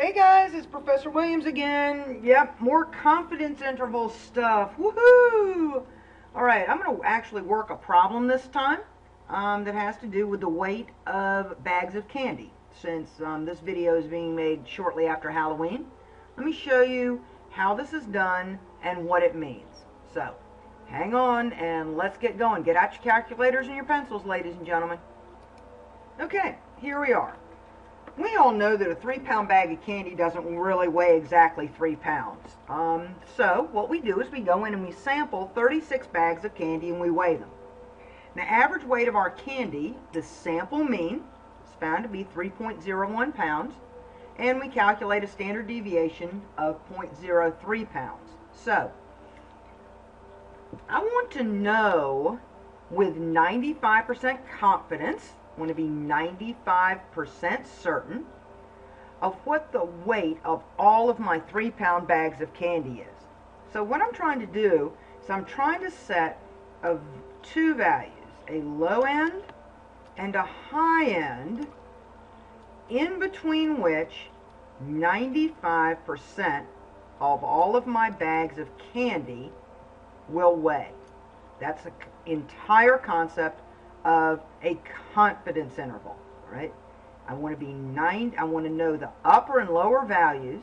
Hey guys, it's Professor Williams again. Yep, more confidence interval stuff. Woohoo! All right, I'm going to actually work a problem this time um, that has to do with the weight of bags of candy. Since um, this video is being made shortly after Halloween, let me show you how this is done and what it means. So, hang on and let's get going. Get out your calculators and your pencils, ladies and gentlemen. Okay, here we are. We all know that a three pound bag of candy doesn't really weigh exactly three pounds. Um, so what we do is we go in and we sample 36 bags of candy and we weigh them. The average weight of our candy, the sample mean, is found to be 3.01 pounds, and we calculate a standard deviation of 0.03 pounds. So, I want to know with 95% confidence, want to be 95% certain of what the weight of all of my three pound bags of candy is. So what I'm trying to do is I'm trying to set of two values a low end and a high end in between which 95% of all of my bags of candy will weigh. That's the entire concept of a confidence interval, right? I want to be nine, I want to know the upper and lower values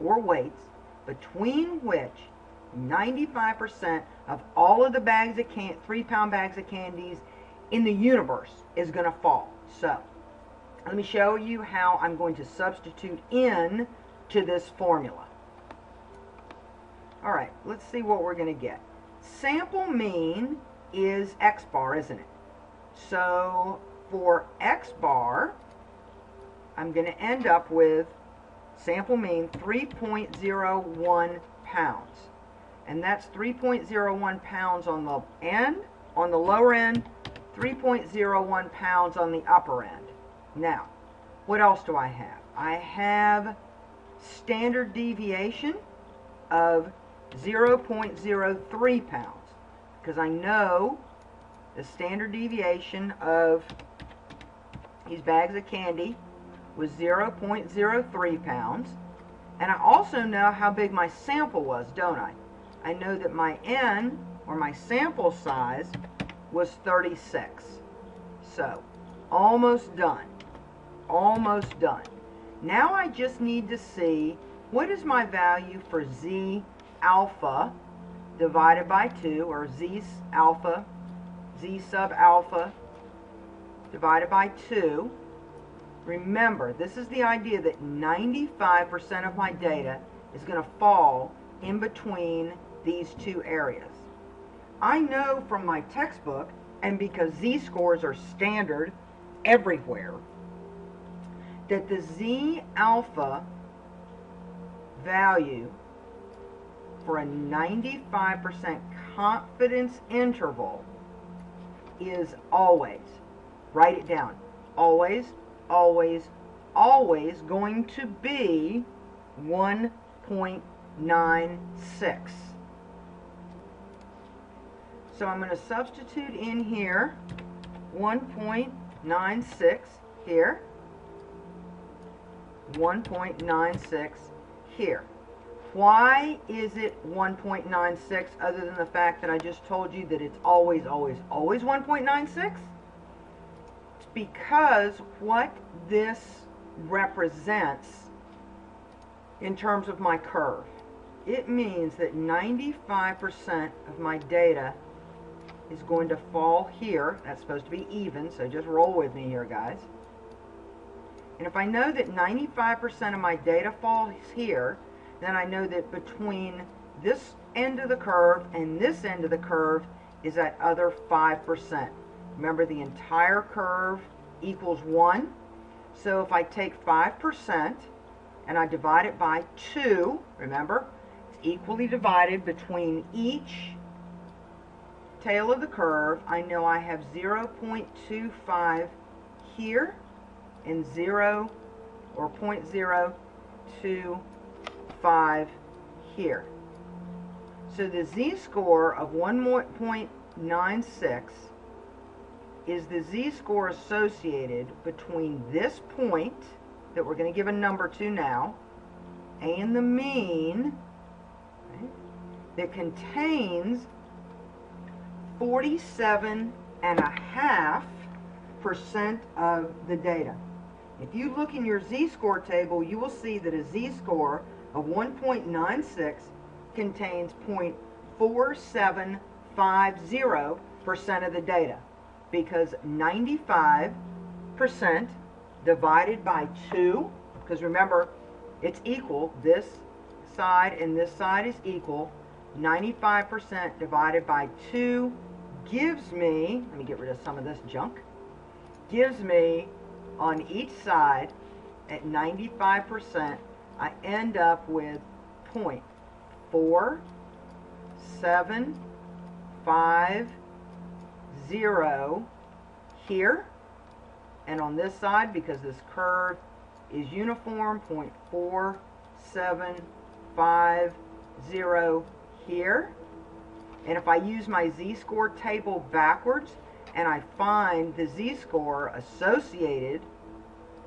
or weights between which 95% of all of the bags of can three pound bags of candies in the universe is going to fall. So let me show you how I'm going to substitute in to this formula. All right, let's see what we're going to get. Sample mean is x bar, isn't it? So for x bar, I'm going to end up with sample mean 3.01 pounds and that's 3.01 pounds on the end, on the lower end, 3.01 pounds on the upper end. Now, what else do I have? I have standard deviation of 0.03 pounds because I know the standard deviation of these bags of candy was 0.03 pounds. And I also know how big my sample was, don't I? I know that my N, or my sample size, was 36. So, almost done. Almost done. Now I just need to see what is my value for Z alpha divided by 2, or Z alpha, Z sub alpha divided by 2. Remember, this is the idea that 95% of my data is going to fall in between these two areas. I know from my textbook, and because z-scores are standard everywhere, that the z alpha value for a 95% confidence interval is always, write it down, always, always, always going to be 1.96. So I'm going to substitute in here 1.96 here, 1.96 here. Why is it 1.96 other than the fact that I just told you that it's always, always, always 1.96? It's because what this represents in terms of my curve, it means that 95% of my data is going to fall here. That's supposed to be even, so just roll with me here, guys. And if I know that 95% of my data falls here, then I know that between this end of the curve and this end of the curve is that other 5%. Remember, the entire curve equals 1. So if I take 5% and I divide it by 2, remember, it's equally divided between each tail of the curve, I know I have 0.25 here and 0 or 0.025 here. So the z-score of 1.96 is the z-score associated between this point that we're going to give a number to now and the mean that contains 47 and a half percent of the data. If you look in your z-score table, you will see that a z-score of 1.96 contains 0.4750% of the data because 95% divided by 2, because remember, it's equal, this side and this side is equal, 95% divided by 2 gives me, let me get rid of some of this junk, gives me on each side at 95%, I end up with 0.4750 here. And on this side, because this curve is uniform, 0.4750 here. And if I use my z-score table backwards, and I find the z-score associated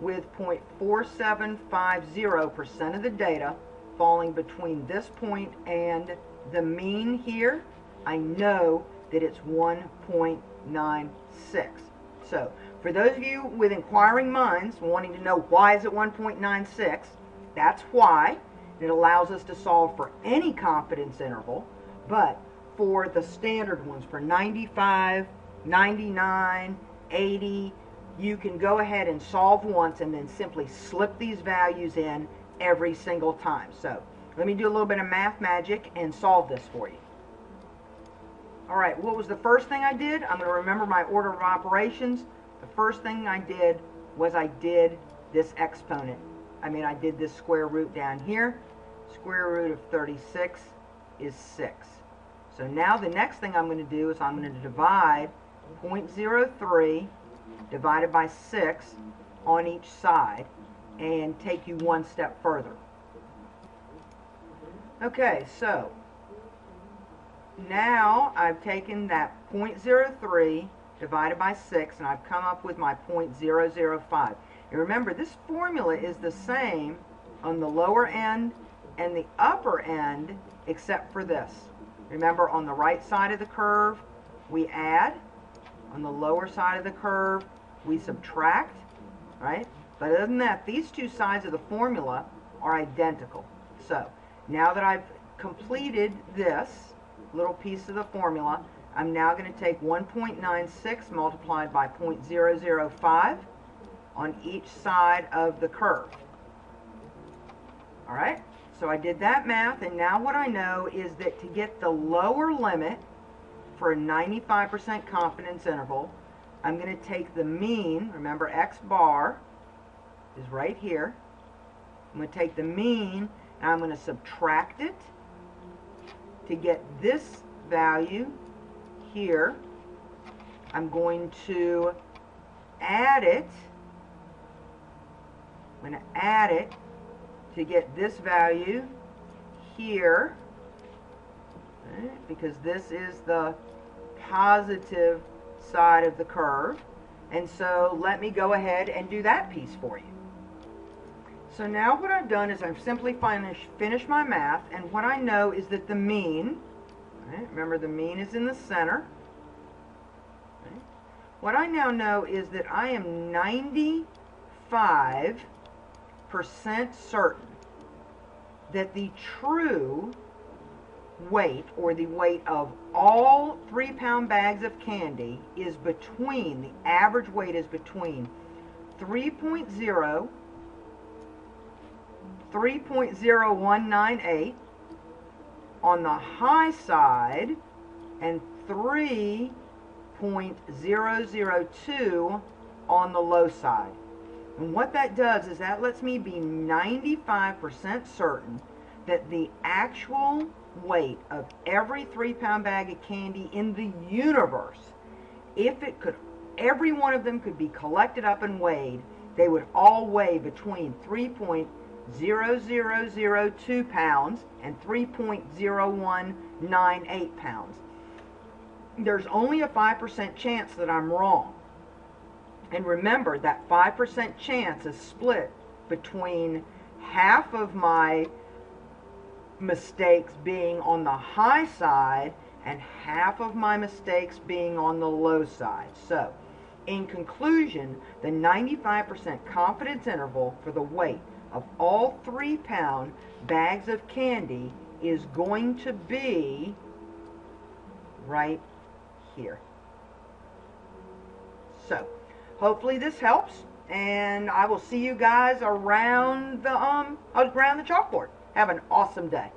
with 0.4750% of the data falling between this point and the mean here, I know that it's 1.96. So, for those of you with inquiring minds wanting to know why is it 1.96, that's why. It allows us to solve for any confidence interval, but for the standard ones, for 95, 99, 80, you can go ahead and solve once and then simply slip these values in every single time. So let me do a little bit of math magic and solve this for you. All right, what was the first thing I did? I'm going to remember my order of operations. The first thing I did was I did this exponent. I mean, I did this square root down here. Square root of 36 is 6. So now the next thing I'm going to do is I'm going to divide 0.03 divided by 6 on each side and take you one step further. Okay, so now I've taken that 0.03 divided by 6 and I've come up with my 0.005. And remember, this formula is the same on the lower end and the upper end except for this. Remember, on the right side of the curve, we add. On the lower side of the curve, we subtract, right? But other than that, these two sides of the formula are identical. So, now that I've completed this little piece of the formula, I'm now going to take 1.96 multiplied by 0.005 on each side of the curve. All right? So I did that math, and now what I know is that to get the lower limit for a 95% confidence interval, I'm going to take the mean, remember x bar is right here. I'm going to take the mean and I'm going to subtract it to get this value here. I'm going to add it. I'm going to add it to get this value here because this is the positive side of the curve. And so let me go ahead and do that piece for you. So now what I've done is I've simply finished finish my math, and what I know is that the mean, right, remember the mean is in the center. Right, what I now know is that I am 95% certain that the true weight or the weight of all three pound bags of candy is between, the average weight is between 3.0, 3.0198 on the high side and 3.002 on the low side. And what that does is that lets me be 95% certain that the actual weight of every three pound bag of candy in the universe, if it could, every one of them could be collected up and weighed, they would all weigh between 3.0002 pounds and 3.0198 pounds. There's only a 5% chance that I'm wrong. And remember that 5% chance is split between half of my mistakes being on the high side and half of my mistakes being on the low side. So, in conclusion, the 95% confidence interval for the weight of all three pound bags of candy is going to be right here. So, hopefully this helps, and I will see you guys around the um around the chalkboard. Have an awesome day.